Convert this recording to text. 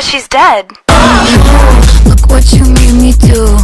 Cause she's dead. Look what you made me do.